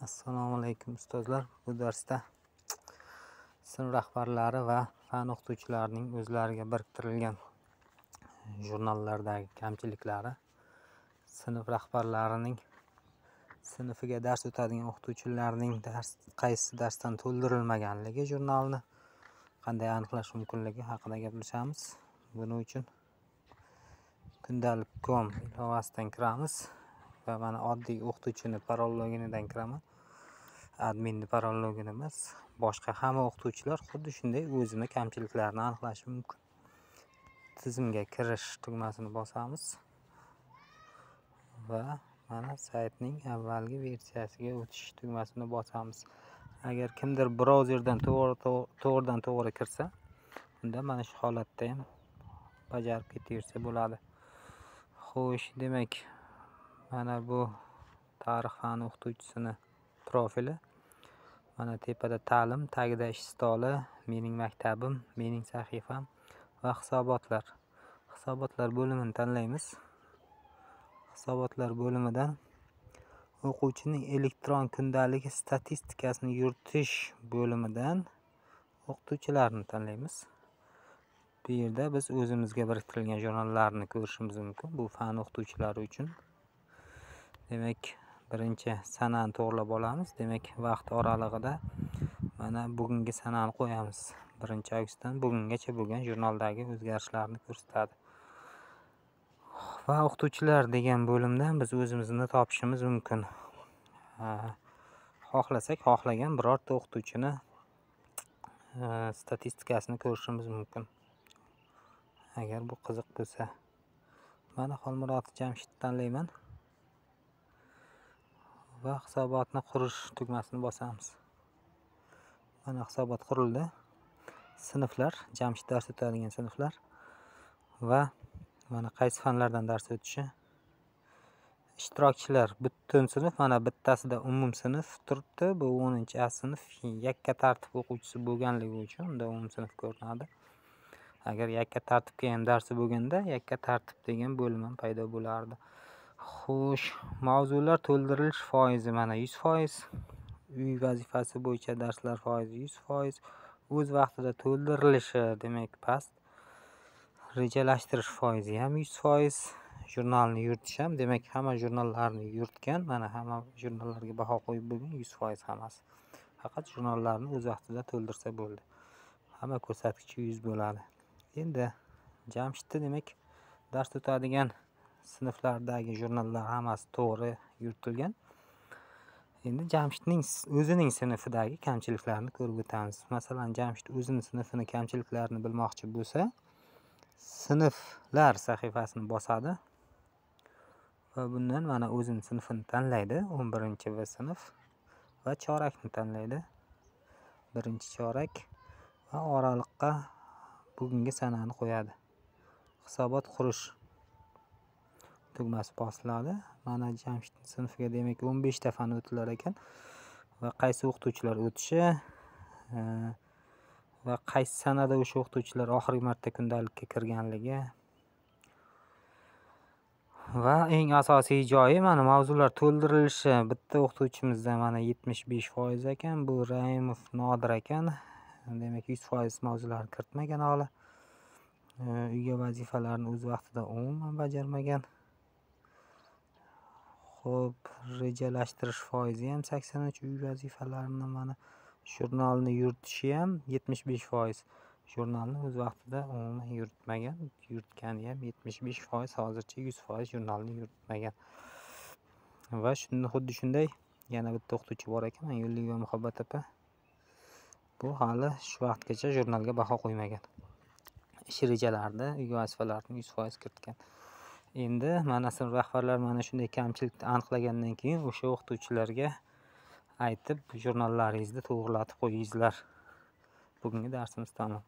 assalomu alaykum ustozlar. Bu darsda sinf rahbarlari va fan o'qituvchilarining o'zlariga biriktirilgan jurnallardagi kamchiliklari. Sinf rahbarlarining sinfiga dars o'tadigan o'qituvchilarning dars qaysi darsdan to'ldirilmaganligi jurnalni qanday aniqlash mumkinligi haqida gaplashamiz. Buning uchun kundalik com ilovasidan kiramiz. Va mana oddiy o'qituvchini parol loginidan kiraman. Adminni parol login emas boshqa hamma o'qituvchilar xuddi shunday o'zini kamchiliklarini aniqlashi mumkin. Tizimga kirish tugmasini bosamiz va mana saytning avvalgi versiyasiga o'tish tugmasini bosamiz. Agar kimdir brauzerdan to'g'ridan to'g'ri kirsa unda mana shu holatda ham bajarib ketaversa bo'ladi. Xo'sh demak mana bu tarix fani o'qituvchisini profili. Mana tepada ta'lim tagida ish stoli mening maktabim mening sahifam va hisobotlar. Hisobotlar bo'limini tanlaymiz. Hisobotlar bo'limidan o'quvchining elektron kundaligi statistikasini yuritish bo'limidan o'qituvchilarni tanlaymiz. Bu yerda biz o'zimizga biriktirilgan jurnallarni ko'rishimiz mumkin. Bu fan o'qituvchilari uchun demak birinchi sanani to'g'irlab olamiz. Demak vaqt oralig'ida mana bugungi sanani qo'yamiz. Birinchi avgustdan bugungacha bo'lgan jurnaldagi o'zgarishlarni ko'rsatadi. Va o'qituvchilar degan bo'limdan biz o'zimizni topishimiz mumkin. Xohlasak xohlagan birorta o'qituvchini statistikasini ko'rishimiz mumkin. Agar bu qiziq bo'lsa. Mana xolmurodov jamshidni tanlayman. Va hisobotni qurish tugmasini bosamiz. Mana hisobot qurildi. Sinflar jamshid dars o'tadigan sinflar va mana qaysi fanlardan dars o'tishi. Ishtirokchilar butun sinf mana bittasida umum sinf turibdi. Bu o'ninchi a sinf yakka tartib o'quvchisi bo'lganligi uchun unda umum sinf ko'rinadi. Agar yakka tartibga ham darsi bo'lganda yakka tartib degan bo'lim ham paydo bo'lardi. Xo'sh, mavzular to'ldirilish foizi mana 100%, uy vazifasi bo'yicha darslar foizi 100%, o'z vaqtida to'ldirilishi demak past. Rejalashtirish foizi ham 100%, jurnalni yuritish ham demak hamma jurnallarni yuritgan, mana hamma jurnallarga baho qo'yib bo'lgan 100% hammasi. Faqat jurnallarni o'z vaqtida to'ldirsa bo'ldi. Hamma ko'rsatkichi 100 bo'ladi. Endi jamshidni demak dars o'tadigan sinflardagi jurnallar hammasi to'g'ri yuritilgan. Endi jamshidning o'zining sinfidagi kamchiliklarni ko'rib o'tamiz. Masalan jamshid o'zini sinfini kamchiliklarini bilmoqchi bo'lsa sinflar sahifasini bosadi va bundan mana o'zini sinfini tanlaydi. O'n birinchi v sinf va chorakni tanlaydi. Birinchi chorak va oraliqqa bugungi sanani qo'yadi. Hisobot qurish tugmasi bosiladi mana jamshid sinfiga demak o'n beshta fan o'tilar ekan. Va qaysi o'qituvchilar o'tishi e, va qaysi sanada o'sha o'qituvchilar oxirgi marta kundalikka kirganligi. Va eng asosiy joyi mana mavzular to'ldirilishi. Bitta o'qituvchimizda mana yetmish besh foiz ekan. Bu raimov nodir ekan. Demak yuz foiz mavzularni kiritmagan hali e, uyga vazifalarni o'z vaqtida umuman bajarmagan. Xo'p, rejalashtirish foizi ham sakson uch uy vazifalarini mana jurnalni yuritishi ham yetmish besh foiz. Jurnalni o'z vaqtida umuman yuritmagan yuritgani ham yetmish besh foiz hozircha yuz foiz jurnalni yuritmagan. Va shunda xuddi shunday yana bitta o'qituvchi bor ekan yo'lligova muhabbat opa. Bu hali shu vaqtgacha jurnalga baho qo'ymagan. Ish rejalarida uy vazifalarini yuz foiz kiritgan. Endi mana sinf rahbarlari mana shunday kamchilikni aniqlagandan keyin o'sha o'qituvchilarga aytib jurnallaringizni to'g'irlatib qo'yingizlar. Bugungi darsimiz tamom.